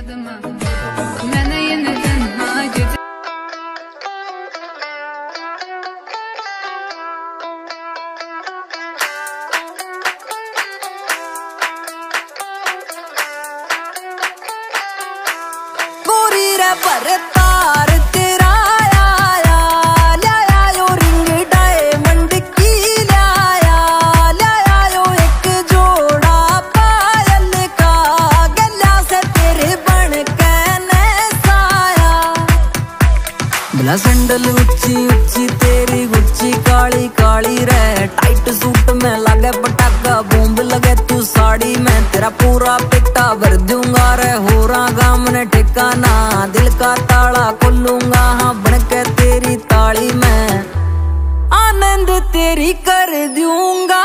yadıma Mənə yenidən ha gecə Morirə barıb भला sandal ऊँची ऊँची तेरी गुच्ची काली काली रे टाइट सूट में लगे पटाखा, बूंद लगे तू साड़ी में. तेरा पूरा पिट्टा भर दूँगा रे हो रहा गाम ने ठिकाना. दिल का ताला खोलूँगा हाँ बन के तेरी ताली में. आनंद तेरी कर दूँगा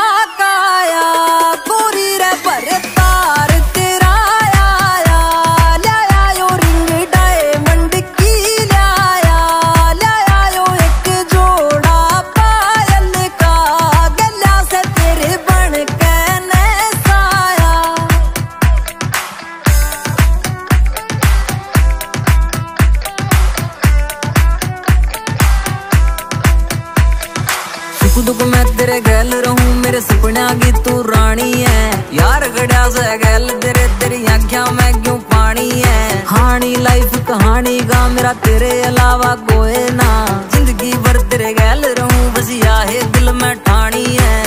ਦੁਖ ਮੈਂ ਤੇਰੇ ਗੈਲ ਰਹੂੰ, ਮੇਰੇ ਸੁਪਨਿਆਂ ਕੀ ਤੂੰ ਰਾਣੀ ਐ। ਯਾਰ ਗੜਿਆ ਸੈ ਗੈਲ, ਤੇਰੇ ਤੇਰੀ ਅੱਖਾਂ ਮੈਂ ਕਿਉਂ ਪਾਣੀ ਐ। ਹਾਣੀ ਲਾਈਫ ਕਹਾਣੀ ਗਾ, ਮੇਰਾ ਤੇਰੇ ਇਲਾਵਾ ਕੋਈ ਨਾ। ਜ਼ਿੰਦਗੀ ਵਰ ਤੇਰੇ ਗੈਲ ਰਹੂੰ, ਵਸਿਆ ਹੈ ਦਿਲ ਮੈਂ ਠਾਣੀ ਐ।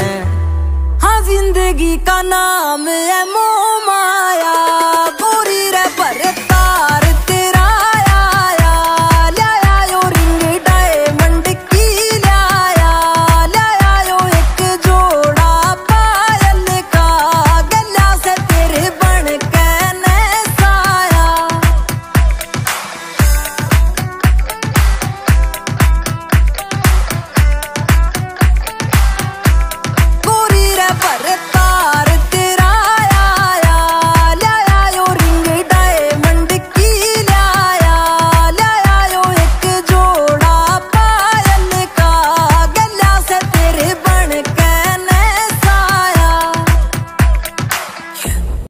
ਹਾਂ, ਜ਼ਿੰਦਗੀ ਕਾ ਨਾਮ ਐ